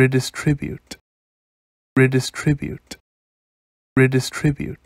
redistribute. Redistribute. Redistribute.